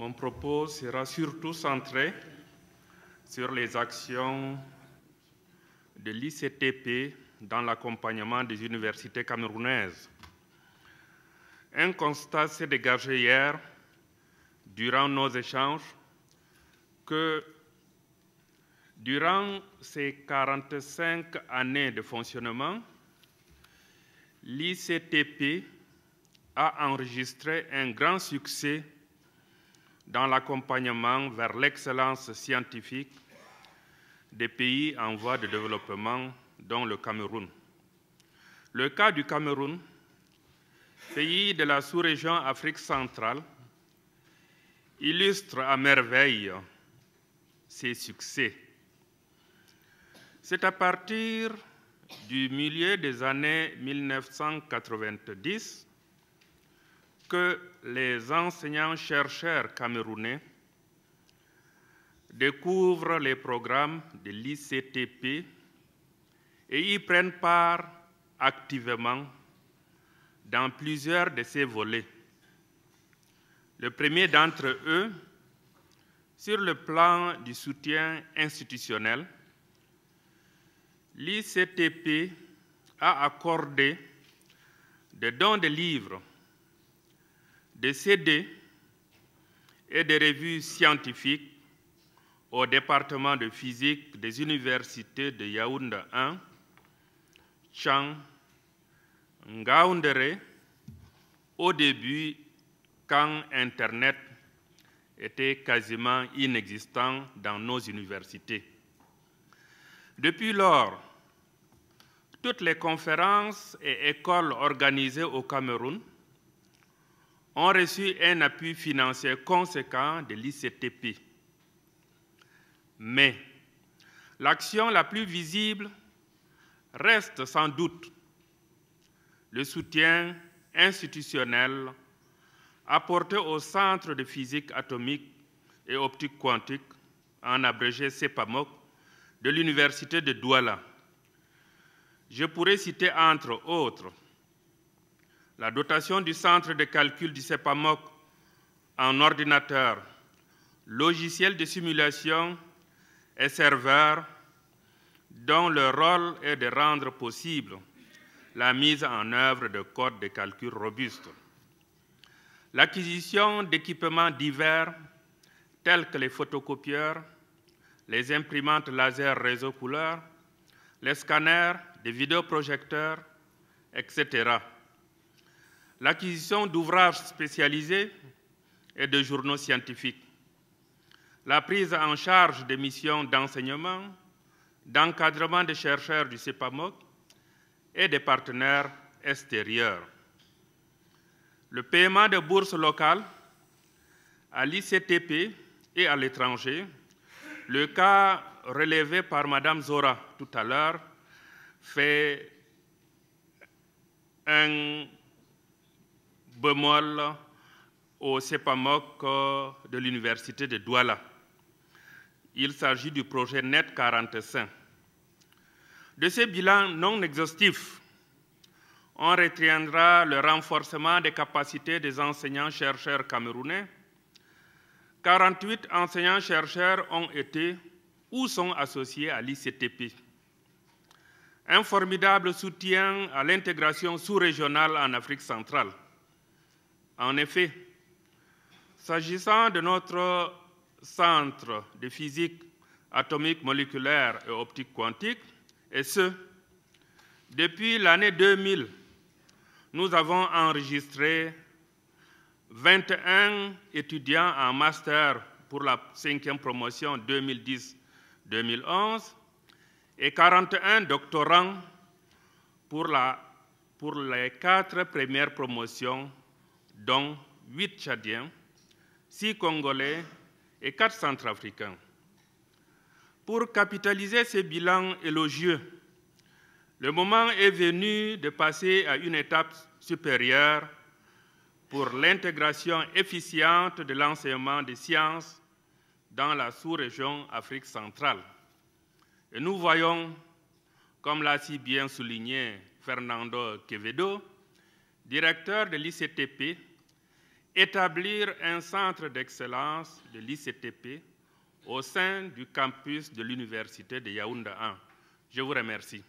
Mon propos sera surtout centré sur les actions de l'ICTP dans l'accompagnement des universités camerounaises. Un constat s'est dégagé hier, durant nos échanges, que durant ces 45 années de fonctionnement, l'ICTP a enregistré un grand succès dans l'accompagnement vers l'excellence scientifique des pays en voie de développement, dont le Cameroun. Le cas du Cameroun, pays de la sous-région Afrique centrale, illustre à merveille ses succès. C'est à partir du milieu des années 1990 que les enseignants-chercheurs camerounais découvrent les programmes de l'ICTP et y prennent part activement dans plusieurs de ces volets. Le premier d'entre eux, sur le plan du soutien institutionnel, l'ICTP a accordé des dons de livres, des CD et des revues scientifiques au département de physique des universités de Yaoundé 1, Chang, Ngaoundéré, au début quand Internet était quasiment inexistant dans nos universités. Depuis lors, toutes les conférences et écoles organisées au Cameroun ont reçu un appui financier conséquent de l'ICTP. Mais l'action la plus visible reste sans doute le soutien institutionnel apporté au Centre de physique atomique et optique quantique, en abrégé CEPAMOC, de l'Université de Douala. Je pourrais citer entre autres la dotation du centre de calcul du CEPAMOC en ordinateur, logiciel de simulation et serveur dont le rôle est de rendre possible la mise en œuvre de codes de calcul robustes. L'acquisition d'équipements divers tels que les photocopieurs, les imprimantes laser réseau couleur, les scanners, des vidéoprojecteurs, etc. L'acquisition d'ouvrages spécialisés et de journaux scientifiques. La prise en charge des missions d'enseignement, d'encadrement des chercheurs du CEPAMOC et des partenaires extérieurs. Le paiement de bourses locales à l'ICTP et à l'étranger, le cas relevé par Mme Zora tout à l'heure, fait un bémol au CEPAMOC de l'Université de Douala. Il s'agit du projet NET 45. De ces bilans non exhaustifs, on retiendra le renforcement des capacités des enseignants-chercheurs camerounais. 48 enseignants-chercheurs ont été ou sont associés à l'ICTP. Un formidable soutien à l'intégration sous-régionale en Afrique centrale. En effet, s'agissant de notre centre de physique atomique moléculaire et optique quantique, et ce, depuis l'année 2000, nous avons enregistré 21 étudiants en master pour la cinquième promotion 2010-2011 et 41 doctorants pour, pour les quatre premières promotions, dont 8 Tchadiens, 6 Congolais et 4 Centrafricains. Pour capitaliser ces bilans élogieux, le moment est venu de passer à une étape supérieure pour l'intégration efficiente de l'enseignement des sciences dans la sous-région Afrique centrale. Et nous voyons, comme l'a si bien souligné Fernando Quevedo, directeur de l'ICTP, établir un centre d'excellence de l'ICTP au sein du campus de l'Université de Yaoundé 1. Je vous remercie.